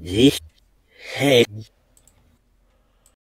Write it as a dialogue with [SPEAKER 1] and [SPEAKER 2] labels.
[SPEAKER 1] nicht hängen.